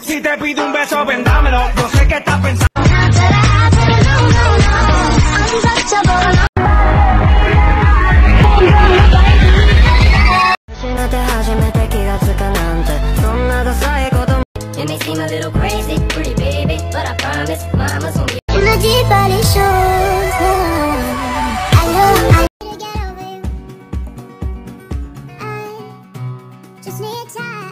Si te pido un beso, vendámelo. Yo sé que estás pensando. You may seem a little crazy, pretty baby But I promise, mama's gonna be Just need time.